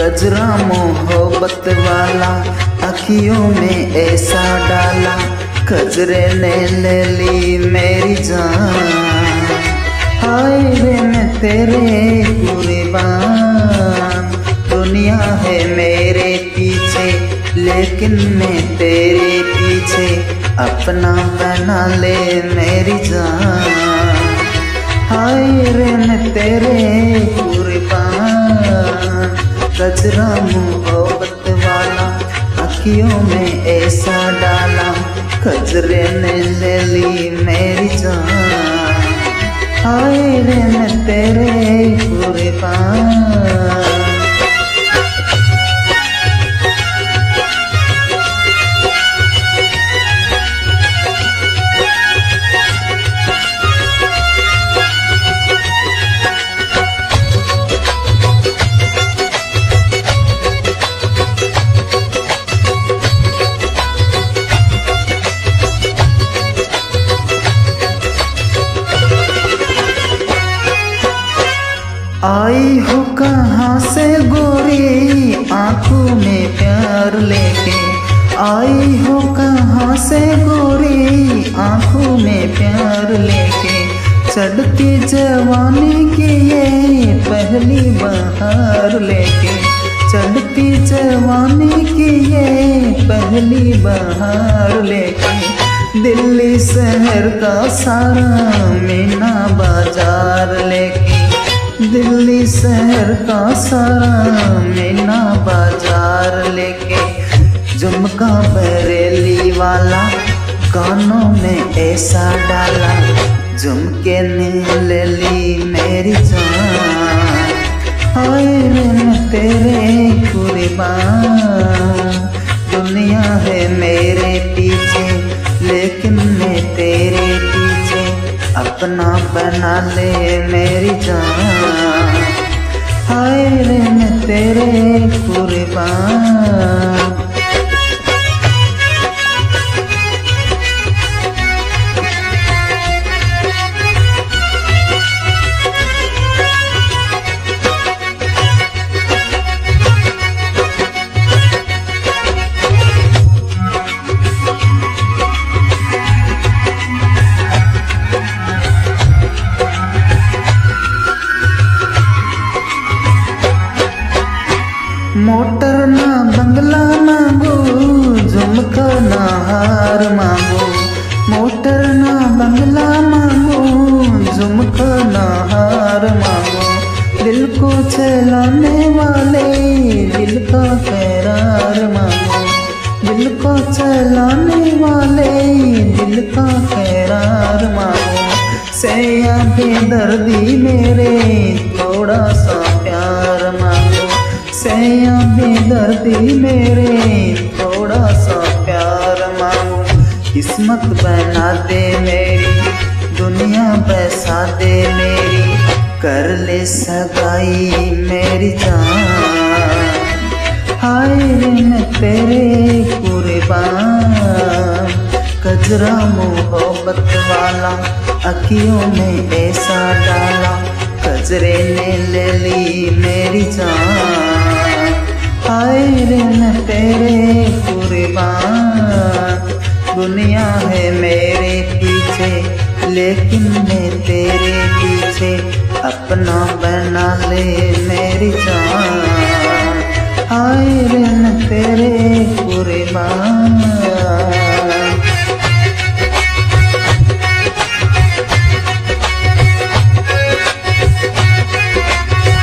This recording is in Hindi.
कजरा मोहब्बत वाला अखियों में ऐसा डाला, कजरे ने ले ली मेरी जान। हाय रे मैं तेरे कुर्बान, दुनिया है मेरे पीछे, लेकिन मैं तेरे पीछे अपना बना ले मेरी जान। हाय रे मैं तेरे कुर्बान कचरा मोहब्बत वाला अखियों में ऐसा डाला कजरे ने ले ली मेरी जान। आए रे मैं तेरे पूरे आई से गोरी आँखों में प्यार लेके आई हो कहाँ से गोरी आँखों में प्यार लेके? चढ़ती जवानी की ये पहली बहार लेके। चढ़ती जवानी की ये पहली बहार लेके। दिल्ली शहर का सारा मीना बाज़ार लेके। दिल्ली शहर का सारा मीना बाज़ार लेके झुमका बरेली वाला कानों में ऐसा डाला, झुमके ने ले ली मेरी जान। हाय तेरे कुर्बान दुनिया है मेरे पीछे, लेकिन मैं तेरे अपना बना ले मेरी जान। हाय रे मैं तेरे कुर्बान। मोटर ना, बंगला मांगो, झुमका ना, हार मांगो। मोटर ना, बंगला मांगो, झुमका ना, हार मांगो। दिल को चलाने वाले, दिल का करार मांगो। दिल को चलाने वाले, दिल का करार मांगो। सैया दर्दी मेरे, थोड़ा सा प्यार मांगो। सैया दर्दी मेरे थोड़ा सा प्यार मांगो, किस्मत बना दे मेरी, दुनिया बसा दे मेरी, कर ले सगाई मेरी जान। हाय मैं तेरे कुर्बान, कजरा मोहब्बत वाला अखियों में ऐसा डाला, कजरे ने ले ली मेरी जान। रे तेरे कुर्बान। दुनिया है मेरे पीछे, लेकिन मैं तेरे पीछे अपना बना ले मेरी जान। रे तेरे कुर्बान।